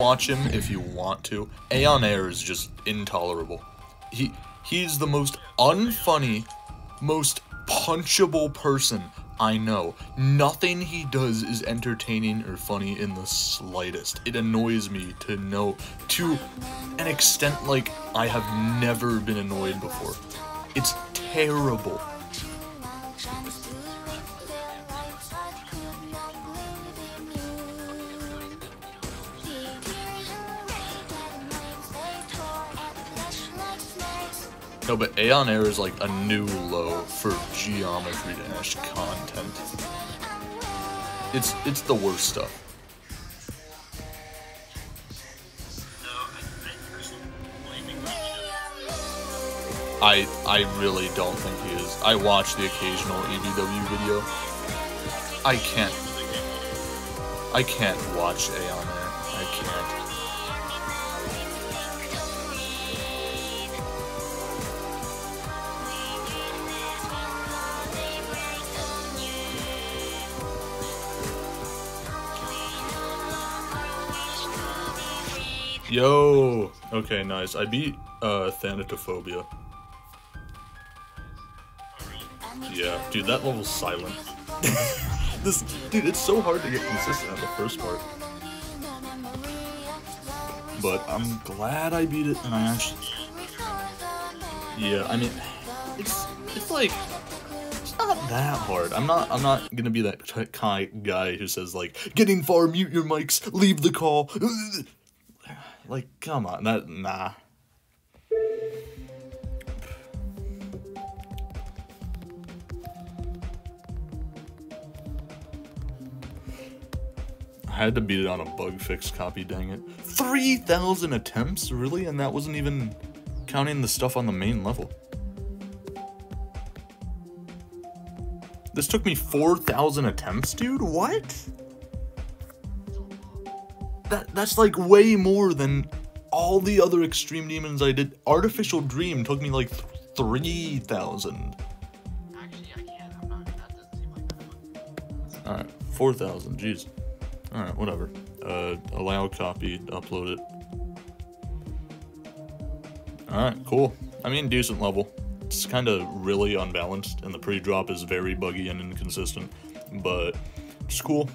watch him if you want to. Aeon Air is just intolerable. He he's the most unfunny, most punchable person I know. Nothing he does is entertaining or funny in the slightest. It annoys me to know to an extent like I have never been annoyed before. It's terrible. No, but Aeon Air is like a new low for Geometry Dash content. It's it's the worst stuff. I I really don't think he is. I watch the occasional EVW video. I can't. I can't watch Aeon Air. I can't. Yo! Okay, nice. I beat uh, Thanatophobia. Yeah, dude, that level's silent. this, dude, it's so hard to get consistent at the first part. But I'm glad I beat it, and I actually, yeah, I mean, it's it's like it's not that hard. I'm not I'm not gonna be that kind guy who says like, getting far, mute your mics, leave the call. Like, come on, that nah. I had to beat it on a bug fix copy, dang it. 3,000 attempts? Really? And that wasn't even counting the stuff on the main level. This took me 4,000 attempts, dude? What? That That's like way more than all the other extreme demons I did. Artificial Dream took me like 3,000. Alright, 4,000, jeez. Alright, whatever. Uh, allow copy, upload it. Alright, cool. I mean, decent level. It's kind of really unbalanced, and the pre-drop is very buggy and inconsistent, but it's cool.